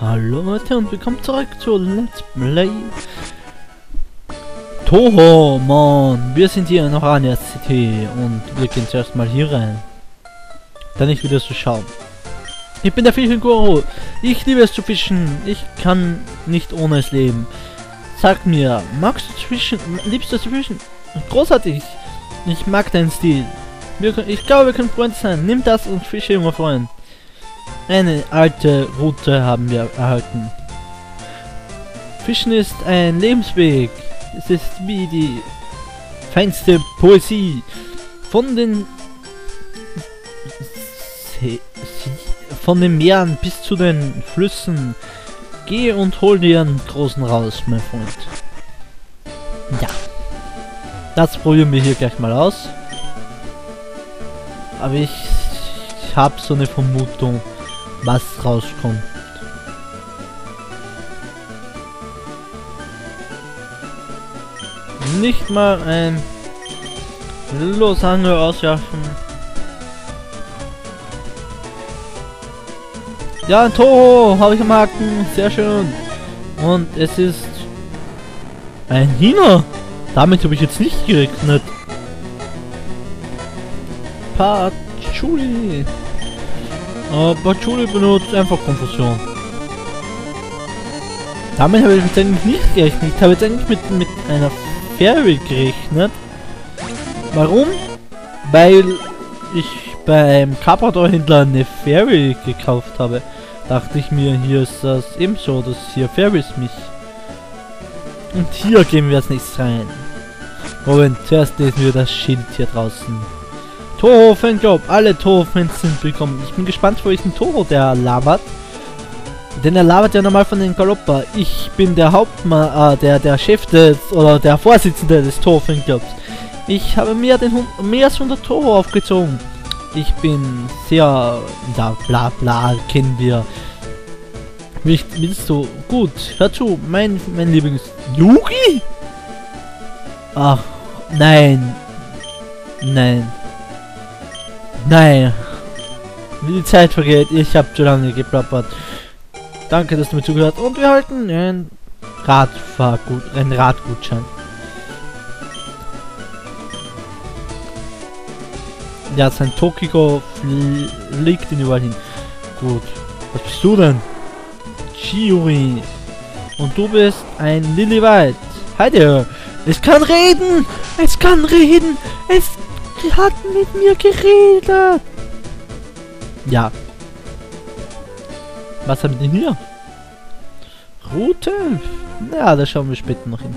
Hallo Leute und willkommen zurück zu Let's Play Toho, Mann. Wir sind hier in Orania City und wir gehen zuerst mal hier rein. Dann nicht wieder zu schauen. Ich bin der Fischenguru. Ich liebe es zu fischen. Ich kann nicht ohne es leben. Sag mir, magst du fischen? Liebst du zu fischen? Großartig. Ich mag deinen Stil. Wir, ich glaube, wir können Freunde sein. Nimm das und fische, junger Freund. Eine alte Route haben wir erhalten. Fischen ist ein Lebensweg. Es ist wie die feinste Poesie. Von den von den Meeren bis zu den Flüssen. Geh und hol dir einen großen raus, mein Freund. Ja. Das probieren wir hier gleich mal aus. Aber ich, ich habe so eine Vermutung was rauskommt. Nicht mal ein Losange auswerfen. Ja, ein Toho habe ich am Haken. Sehr schön. Und es ist ein Hina. Damit habe ich jetzt nicht gerechnet. Patchouli. Aber Schule benutzt einfach Konfusion. Damit habe ich jetzt eigentlich nicht gerechnet. Ich habe jetzt eigentlich mit, mit einer Fairy gerechnet. Warum? Weil ich beim Carpador-Händler eine Fairy gekauft habe. Dachte ich mir, hier ist das ebenso, dass hier Fairies mich. Und hier gehen wir als nächstes rein. Moment, zuerst lesen wir das Schild hier draußen. Toho Fanclub, alle Toho-Fans sind willkommen. Ich bin gespannt, wo ich den Toho der labert. Denn er labert ja normal von den Galoppa. Ich bin der Hauptmann, äh, der, der Chef des, oder der Vorsitzende des Toho Fanclubs. Ich habe mehr, den, mehr als 100 Toho aufgezogen. Ich bin sehr, da bla bla, kennen wir. Willst, willst du? Gut, hör zu, mein, mein Lieblings... Yugi? Ach, nein. Nein. Nein. Wie die Zeit vergeht, ich habe zu lange geplappert. Danke, dass du mir zugehört und wir halten ein Radfahrgut, ein Radgutschein. Ja, sein Tokiko fliegt ihn überall hin. Gut. Was bist du denn? Chiuri. Und du bist ein White. Hi there. Es kann reden. Es kann reden. Es die hat mit mir geredet. Ja. Was haben denn hier? Route? Ja, da schauen wir später noch hin.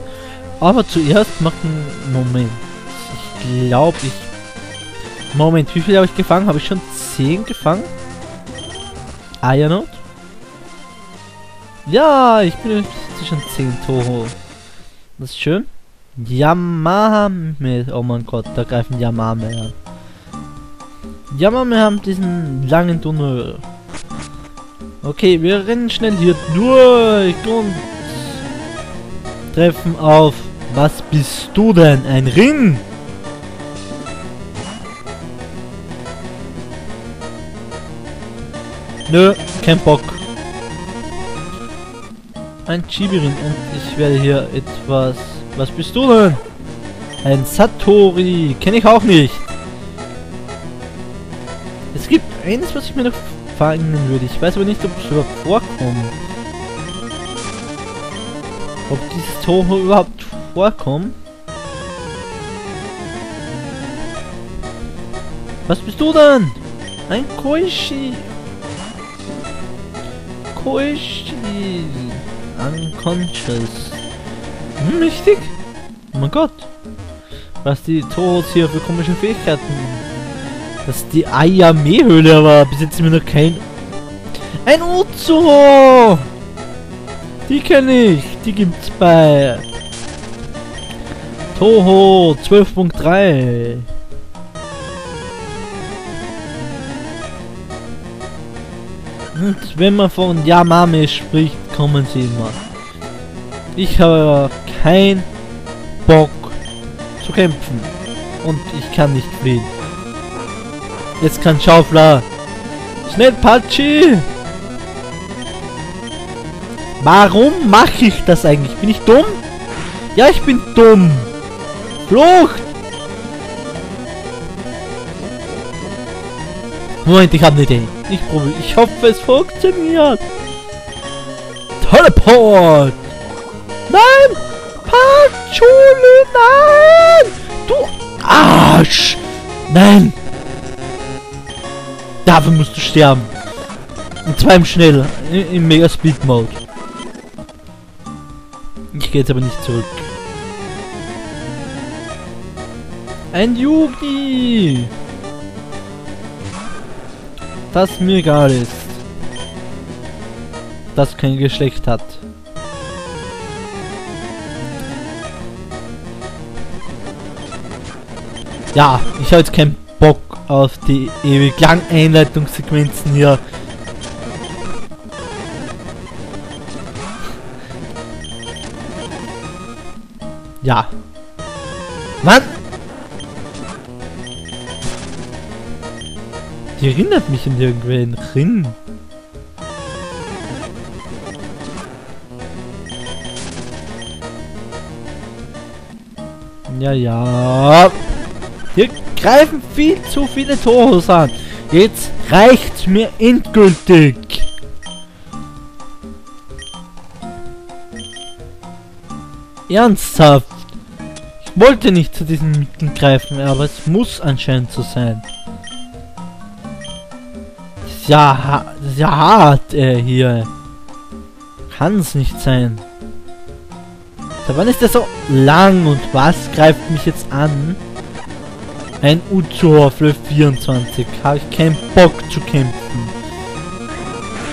Aber zuerst machen... Moment. Ich glaube, ich... Moment, wie viel habe ich gefangen? Habe ich schon 10 gefangen? Eiernot? Ja, ich bin schon 10 Toho. Das ist schön. Yamame. Oh mein Gott, da greifen Yamame an. Yamame haben diesen langen Tunnel. Okay, wir rennen schnell hier durch und treffen auf. Was bist du denn? Ein Ring? Nö, kein Bock. Ein Chibirin und ich werde hier etwas was bist du denn? Ein Satori. Kenne ich auch nicht. Es gibt eines, was ich mir noch fangen würde. Ich weiß aber nicht, ob es überhaupt vorkommt. Ob dieses Toho überhaupt vorkommt. Was bist du denn? Ein Koishi. Koishi. Unconscious. Hm, richtig? Oh mein Gott. Was die Toros hier für komische Fähigkeiten. Das ist die Ayame-Höhle, aber sind wir noch kein... Ein Uzo! Die kenne ich. Die gibt's bei... Toho 12.3. Und wenn man von Yamame spricht, kommen sie immer. Ich habe kein Bock zu kämpfen. Und ich kann nicht fliehen. Jetzt kann Schaufler. Schnell, Patschi! Warum mache ich das eigentlich? Bin ich dumm? Ja, ich bin dumm. Flucht! Moment, ich habe eine Idee. Ich probiere. Ich hoffe, es funktioniert. Teleport! Nein! Patschule, nein! Du Arsch! Nein! Dafür musst du sterben. Und zwar im Schnell. Im Mega Speed Mode. Ich gehe jetzt aber nicht zurück. Ein Yugi! Das mir egal ist. Das kein Geschlecht hat. Ja, ich habe jetzt keinen Bock auf die ewig langen Einleitungssequenzen hier. Ja. Mann! Die erinnert mich an irgendwen Rin. Ja, ja. Hier greifen viel zu viele Toros an. Jetzt reicht's mir endgültig. Ernsthaft. Ich wollte nicht zu diesen Mitteln greifen, aber es muss anscheinend so sein. Ja, ja hart, äh, hier. Kann es nicht sein. So, wann ist der so lang und was greift mich jetzt an? Ein auf Level 24. Habe ich keinen Bock zu kämpfen.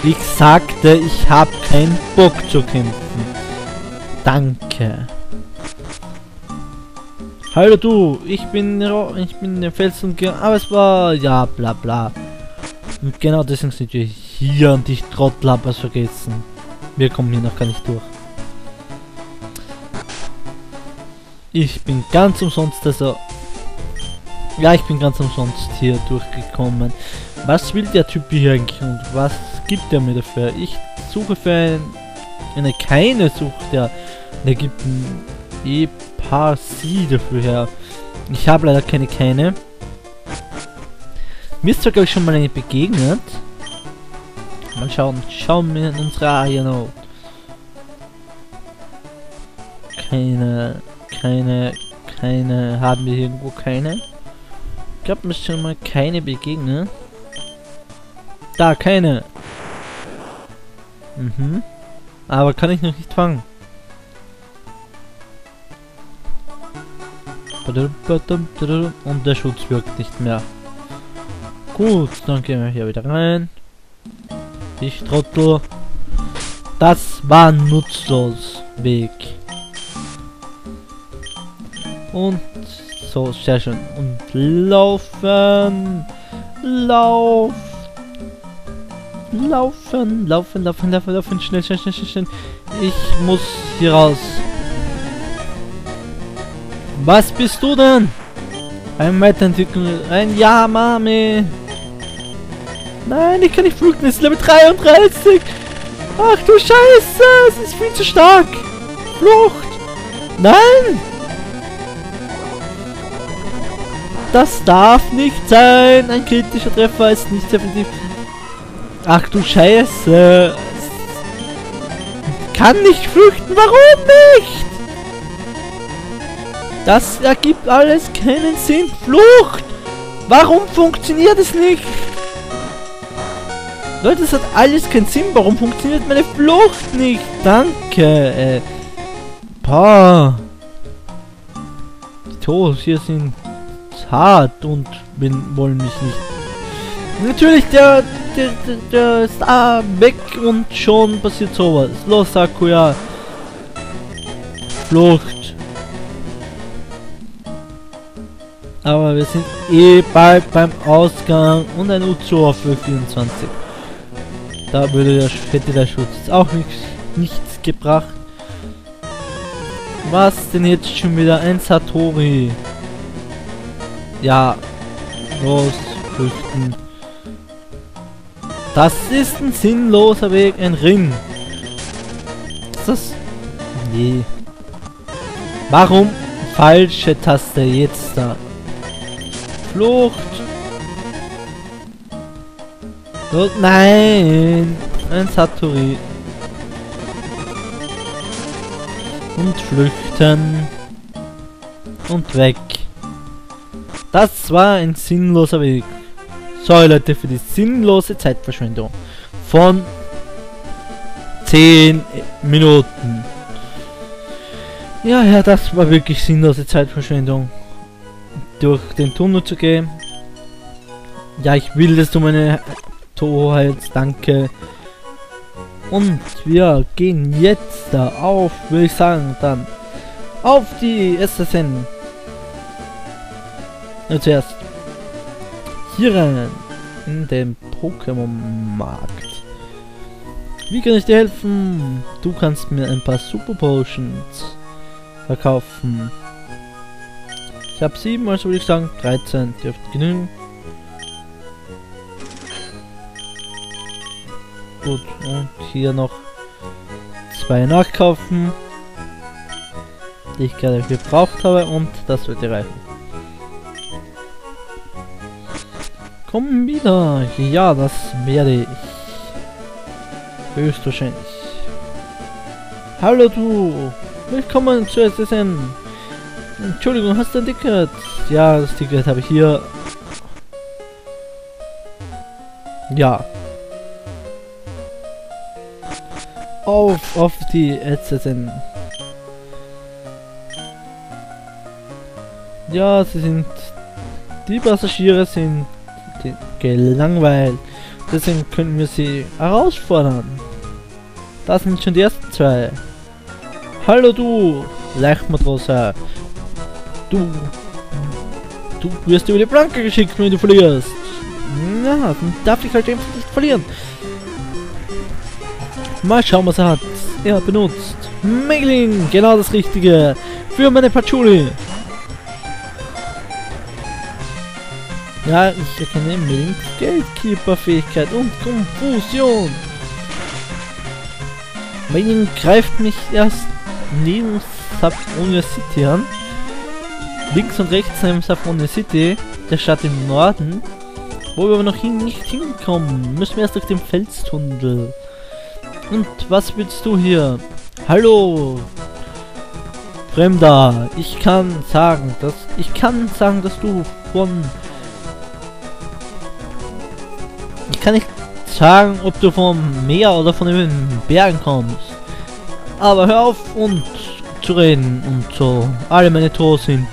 Ich sagte, ich habe keinen Bock zu kämpfen. Danke. Hallo du, ich bin ich bin der Felsen, aber es war ja bla bla. Und genau deswegen sind wir hier und ich Trottel hab was vergessen. Wir kommen hier noch gar nicht durch. Ich bin ganz umsonst, also... Ja, ich bin ganz umsonst hier durchgekommen. Was will der Typ hier eigentlich und was gibt er mir dafür? Ich suche für ein, eine keine sucht er. Der gibt ein E-Paar-Sie dafür her. Ich habe leider keine keine. Mir ist zwar glaube ich schon mal eine begegnet. Mal schauen. Schauen wir in unsere Area Note. Keine, keine, keine. Haben wir irgendwo keine? Ich glaube, mir ist schon mal keine begegnet. Da, keine. Mhm. Aber kann ich noch nicht fangen. Und der Schutz wirkt nicht mehr. Gut, dann gehen wir hier wieder rein. Ich Trottel. Das war nutzlos. Weg. Und so, sehr schön. Und laufen. Lauf. Laufen, laufen, laufen, laufen, laufen. Schnell, schnell, schnell, schnell. Ich muss hier raus. Was bist du denn? Ein Weiterentwicklung. Ein Ja, Mami. Nein, ich kann nicht flüchten. Es ist Level 33. Ach du Scheiße. Es ist viel zu stark. Flucht. Nein. Das darf nicht sein. Ein kritischer Treffer ist nicht effektiv. Ach du Scheiße. Kann nicht flüchten. Warum nicht? Das ergibt alles keinen Sinn. Flucht! Warum funktioniert es nicht? Leute, das hat alles keinen Sinn. Warum funktioniert meine Flucht nicht? Danke. Äh, Boah. Die Toros hier sind hart und wollen mich nicht. Natürlich, der, der, der, der ist ah, weg und schon passiert sowas. Los, Sakuya. Flucht. Aber wir sind eh bald beim Ausgang und ein Uzo für 24. Da würde der, hätte der Schutz auch nichts, nichts gebracht. Was denn jetzt schon wieder ein Satori? Ja, los, flüchten. Das ist ein sinnloser Weg, ein Ring. das? Nee. Warum falsche Taste jetzt da? Flucht. Oh, nein. Ein Satori. Und flüchten. Und weg. Das war ein sinnloser Weg. So Leute, für die sinnlose Zeitverschwendung von 10 Minuten. Ja, ja, das war wirklich sinnlose Zeitverschwendung. Durch den Tunnel zu gehen. Ja, ich will, dass du meine Torheit, danke. Und wir gehen jetzt auf, würde ich sagen, dann auf die SSN. Ja, zuerst hier rein in den Pokémon-Markt. Wie kann ich dir helfen? Du kannst mir ein paar Super Potions verkaufen. Ich habe sieben, also würde ich sagen 13 dürfte genügen. Gut, und hier noch zwei nachkaufen, die ich gerade gebraucht habe und das wird dir reichen. Komm wieder. Ja, das werde ich. Höchstwahrscheinlich. Hallo du. Willkommen zu SSN. Entschuldigung, hast du ein Ticket? Ja, das Ticket habe ich hier. Ja. Auf, auf die SSN. Ja, sie sind... Die Passagiere sind gelangweilt. Deswegen können wir sie herausfordern. Das sind schon die ersten zwei. Hallo du, Leichtmatrose. Du, du wirst über die Planke geschickt, wenn du verlierst. Ja, dann darf ich halt einfach nicht verlieren. Mal schauen, was er hat. Er benutzt Mailing, genau das Richtige für meine Patchouli. Ja, ich erkenne Link, Gatekeeper-Fähigkeit und Konfusion. Mailing greift mich erst neben Saphonia City an. Links und rechts neben Saphonia City, der Stadt im Norden, wo wir aber noch hin nicht hinkommen. Müssen wir erst durch den Felstunnel. Und was willst du hier? Hallo, Fremder. Ich kann sagen, dass ich kann sagen, dass du von Ich kann nicht sagen, ob du vom Meer oder von den Bergen kommst. Aber hör auf und zu reden und so. Alle meine Tore sind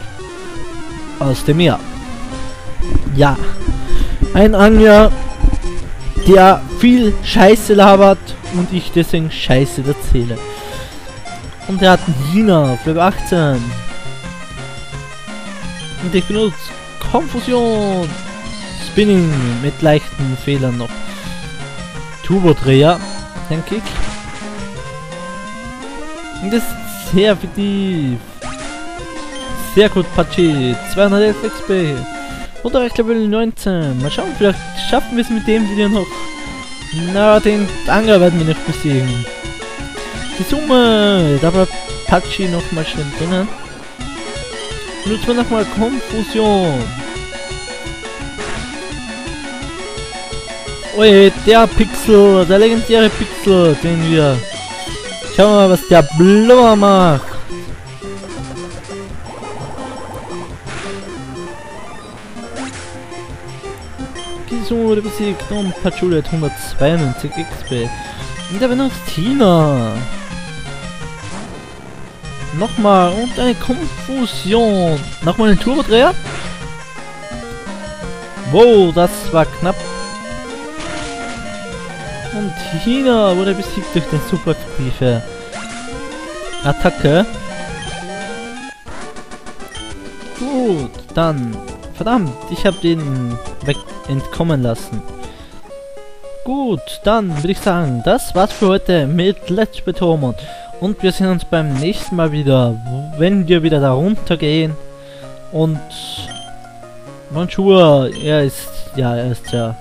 aus dem Meer. Ja. Ein Angler, der viel Scheiße labert und ich deswegen Scheiße erzähle. Und er hat einen China, Flip 18. Und ich benutze Konfusion. Spinning mit leichten Fehlern noch. Turbodreher, denke ich. Und das ist sehr effektiv. Sehr gut, Pachi. 211 XP. Und direkt Level 19. Mal schauen, vielleicht schaffen wir es mit dem Video noch. Na, den Anger werden wir nicht besiegen. Die Summe. Da bleibt Pachi noch mal schön drinnen. Nutzen wir nochmal Konfusion. Oje, der Pixel, der legendäre Pixel, den wir. Schauen wir mal, was der Blubber macht. Wurde besiegt und Patchouli hat 192 XP. Und der benutzt Tina. Nochmal und eine Konfusion. Nochmal ein Turbodreher. Wow, das war knapp. Und China wurde besiegt durch den super tiefe Attacke. Gut, dann. Verdammt, ich habe den weg entkommen lassen. Gut, dann würde ich sagen, das war's für heute mit Let's Tormund. Und wir sehen uns beim nächsten Mal wieder, wenn wir wieder da runtergehen. Und Bonjour, er ist, ja, er ist ja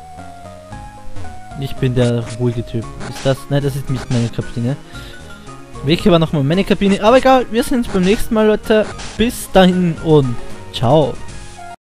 ich bin der ruhige Typ. Ist das? Nein, das ist nicht meine Kabine. Welche war nochmal meine Kabine? Aber egal, wir sehen uns beim nächsten Mal, Leute. Bis dahin und ciao.